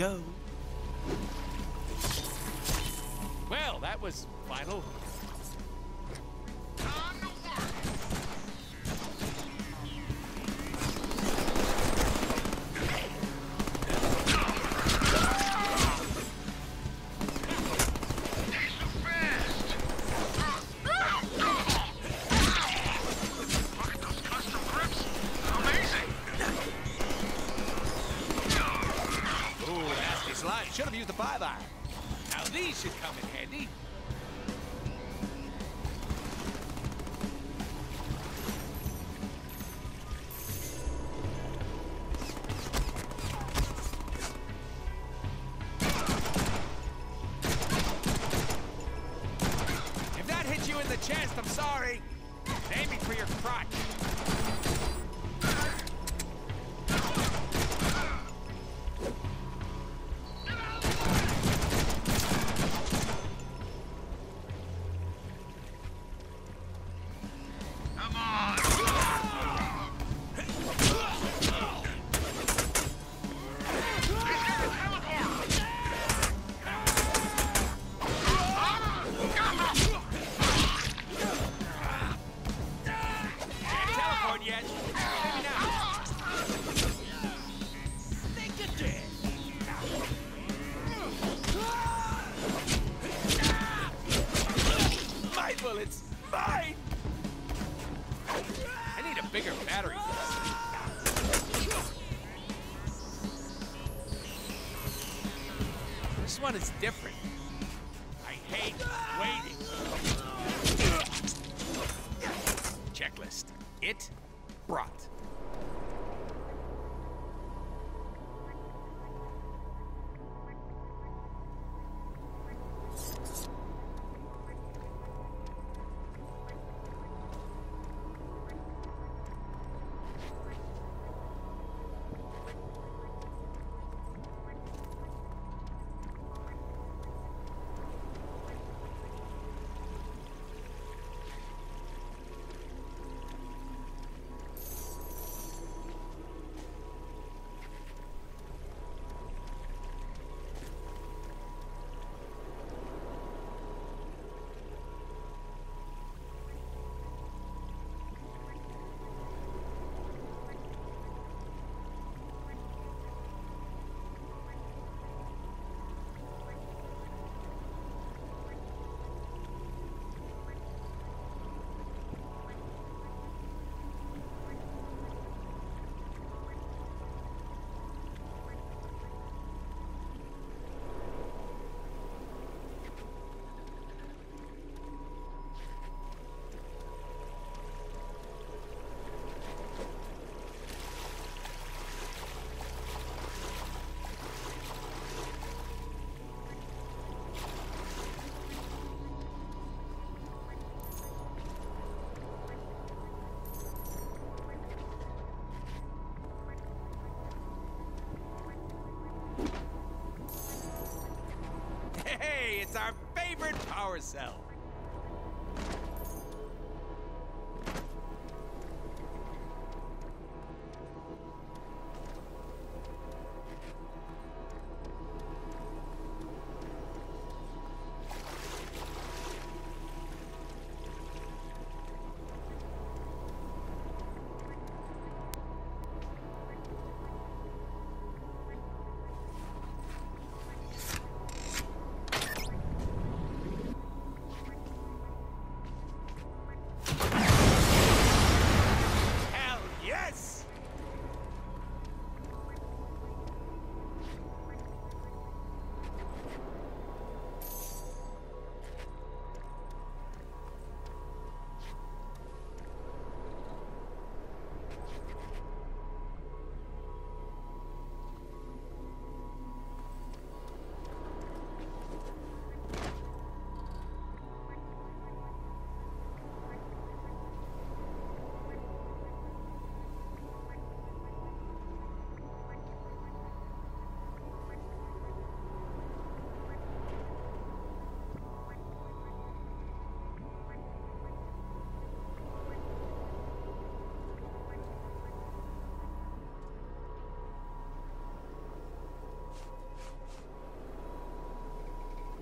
go. Well, that was final. Slide. Should have used the five iron. Now these should come in handy. Can't yet. Maybe now. Think again. My bullets! Mine! I need a bigger battery. This one is different. Hey, it's our favorite power cell.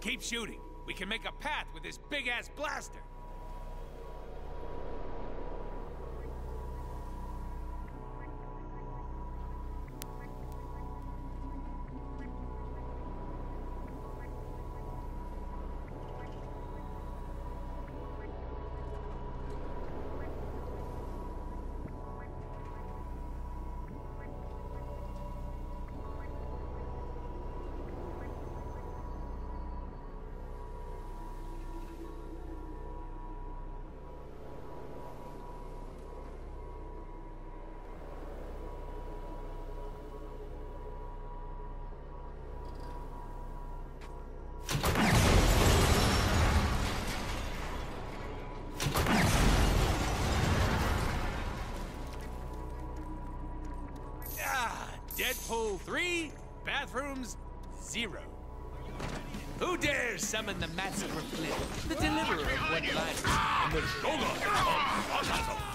Keep shooting. We can make a path with this big-ass blaster. hole three, bathrooms zero. Who dares summon the massacre? of the deliverer of what lies? The shoulder of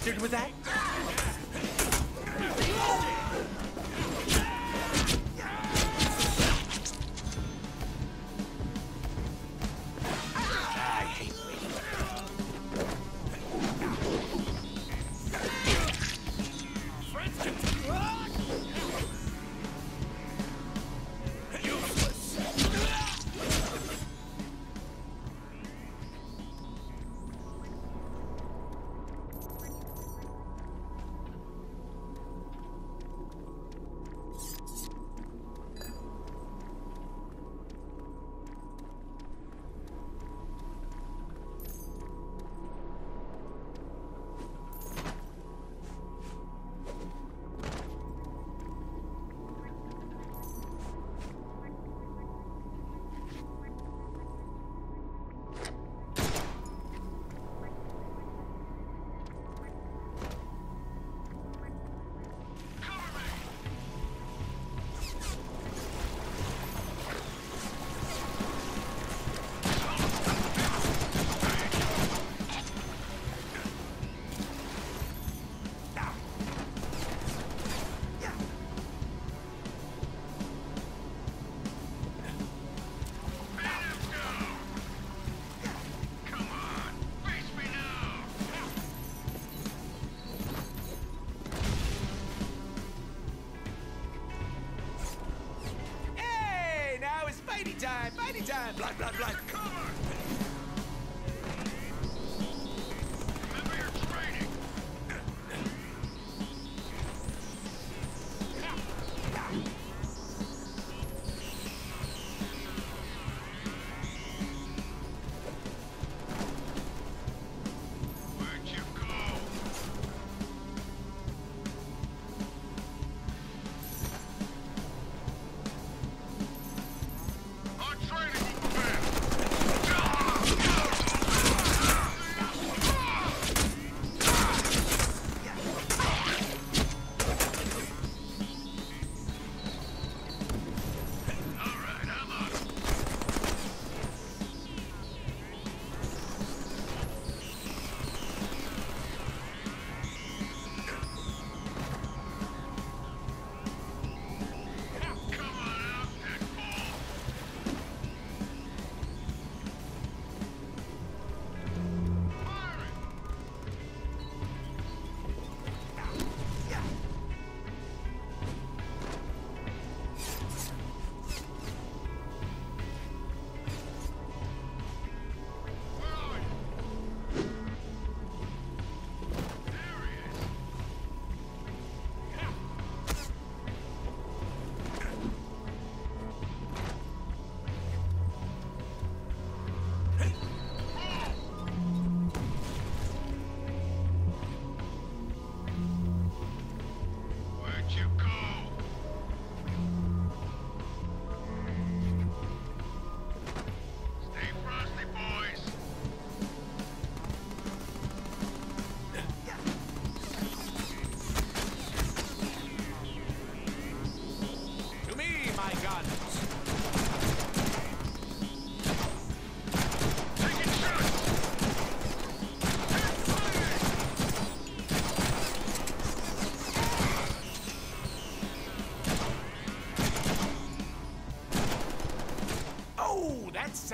bastard with that?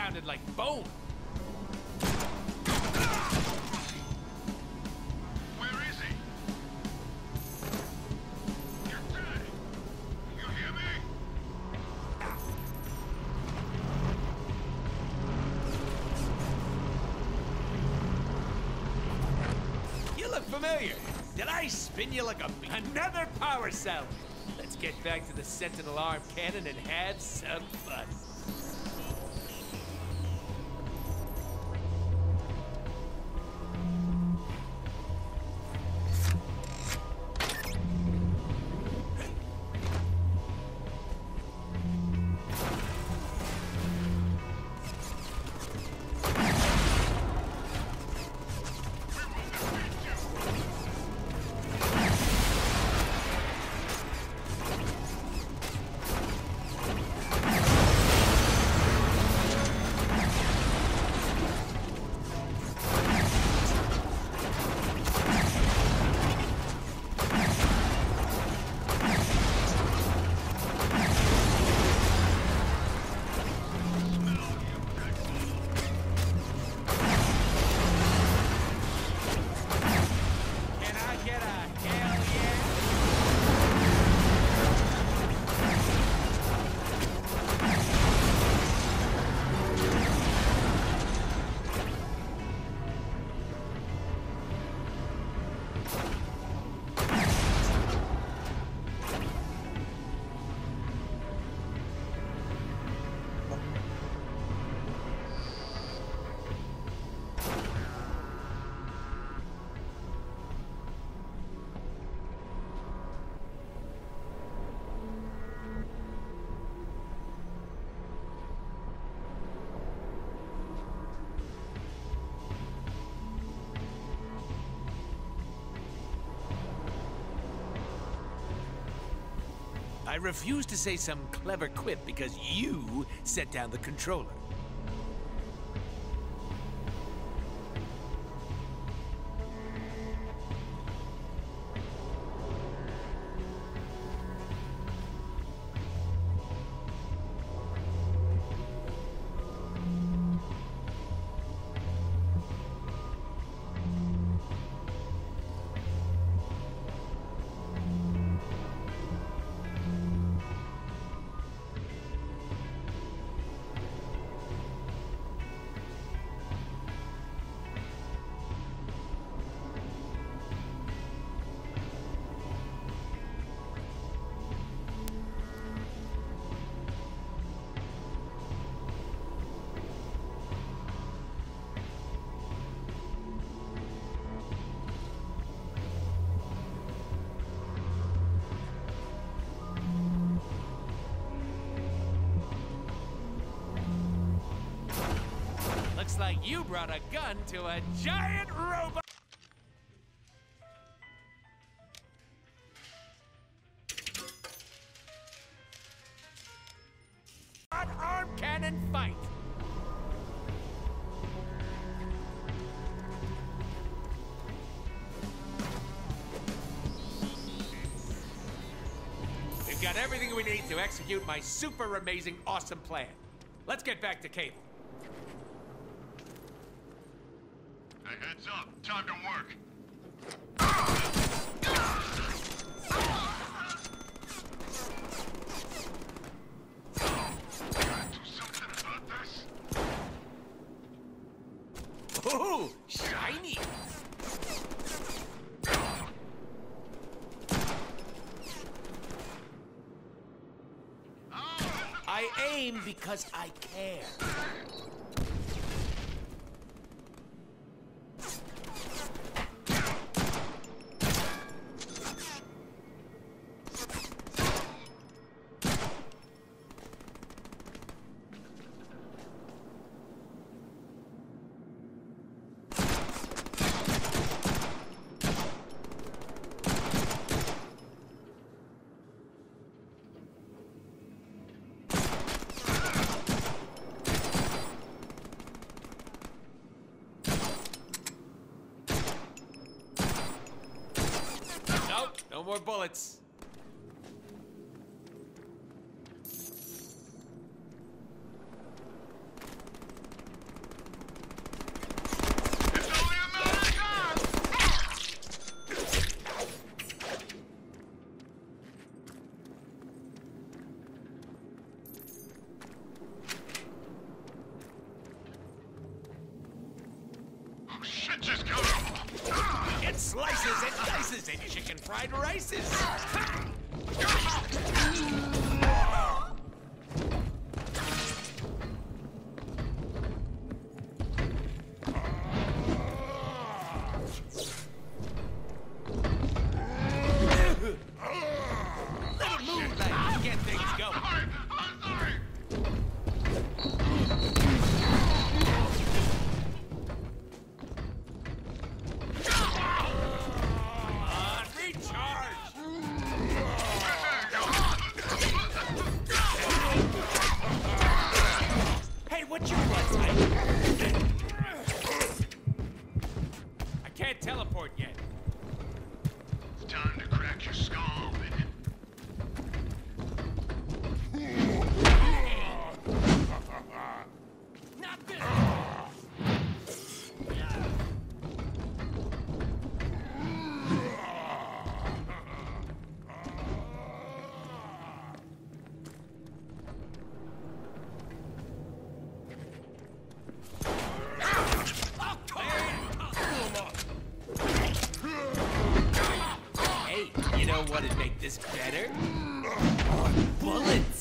Sounded like bone. Where is he? You're dead. You hear me? You look familiar. Did I spin you like a another power cell? Let's get back to the Sentinel arm cannon and have some fun. I refuse to say some clever quip because you set down the controller. Like you brought a gun to a giant robot. Arm cannon fight. We've got everything we need to execute my super amazing, awesome plan. Let's get back to Cable. Time to work. Ooh, shiny. I aim because I care. No more bullets. Know what'd make this better? More bullets.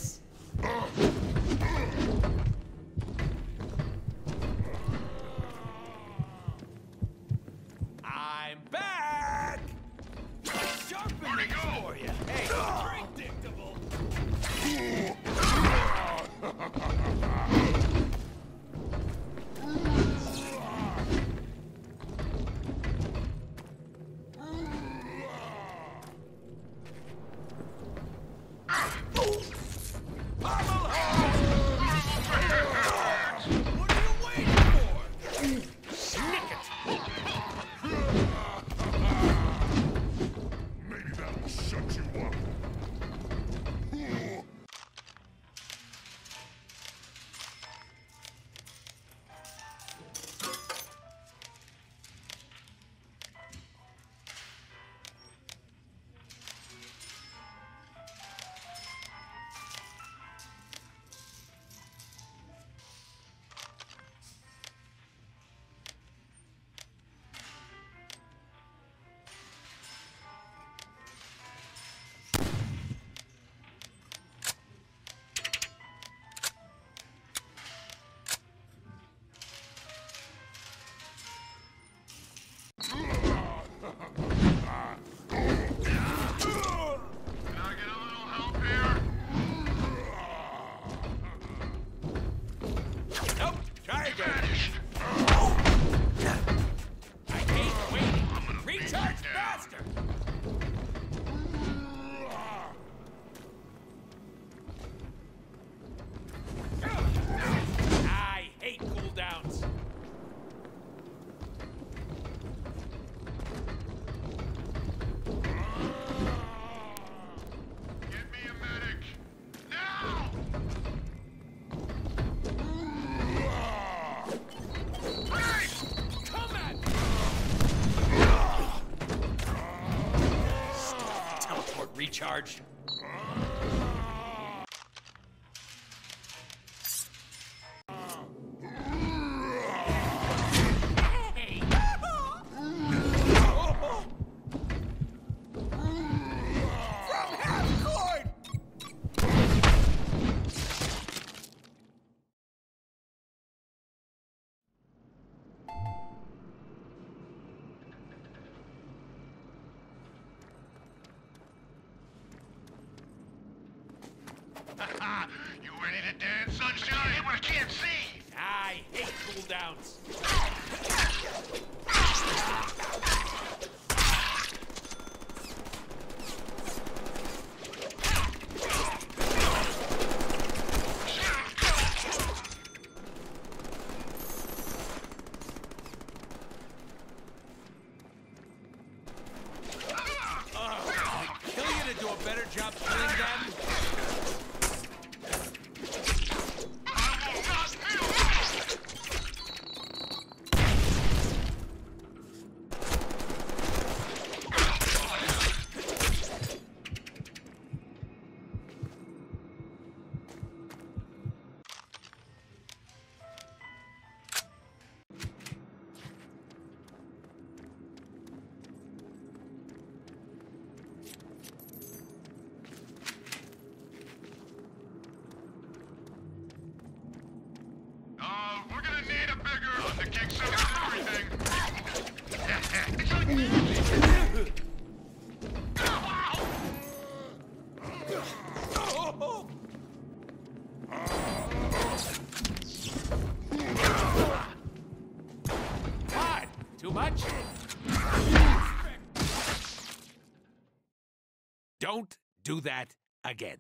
Do that again.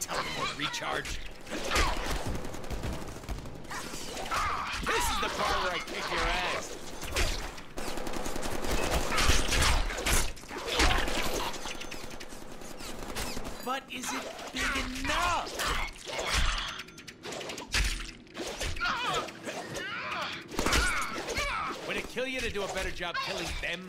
Teleport recharge. This is the part where I kick your ass. But is it big enough? Would it kill you to do a better job killing them?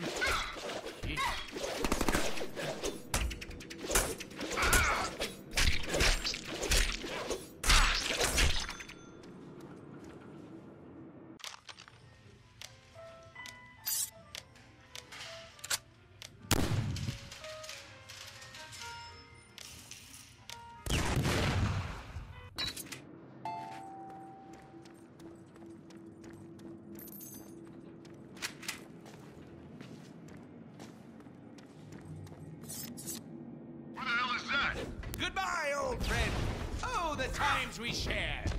Times we shared.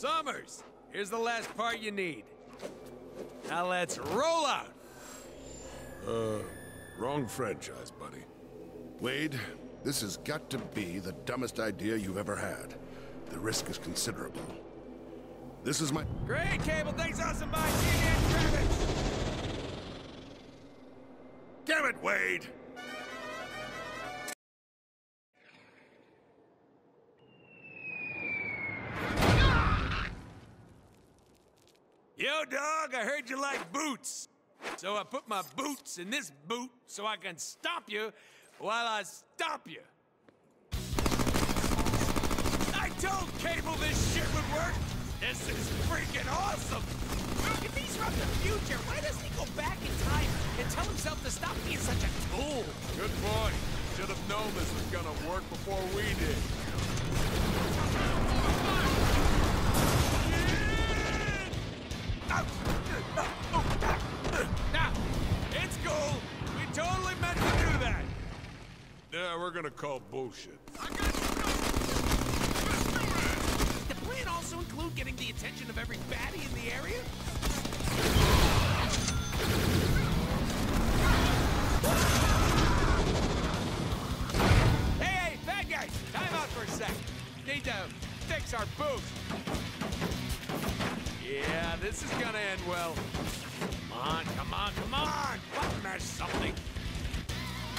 Summers, here's the last part you need. Now let's roll out. Uh, wrong franchise, buddy. Wade, this has got to be the dumbest idea you've ever had. The risk is considerable. This is my... Great, Cable. Thanks, awesome. Bye. See you again. Damn it, Wade! You like boots. So I put my boots in this boot so I can stop you while I stop you. I told Cable this shit would work. This is freaking awesome. If he's from the future, why doesn't he go back in time and tell himself to stop being such a tool? Good point. Should have known this was gonna work before we did. Now, Yeah, we're gonna call bullshit. The plan also include getting the attention of every baddie in the area? Hey, hey, bad guys! Time out for a sec. Need to fix our booth. Yeah, this is gonna end well. Come on, come on, come on! Button or something.